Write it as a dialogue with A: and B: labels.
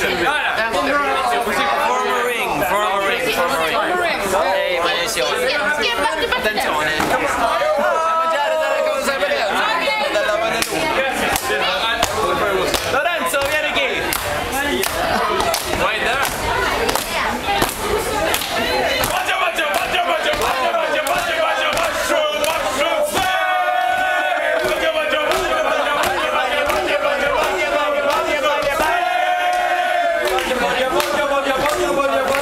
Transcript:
A: position. Former ring, former ring, former ring. Hey, Malaysia. Attenzione. yapar, yapar, yapar, yapar, yapar, yapar.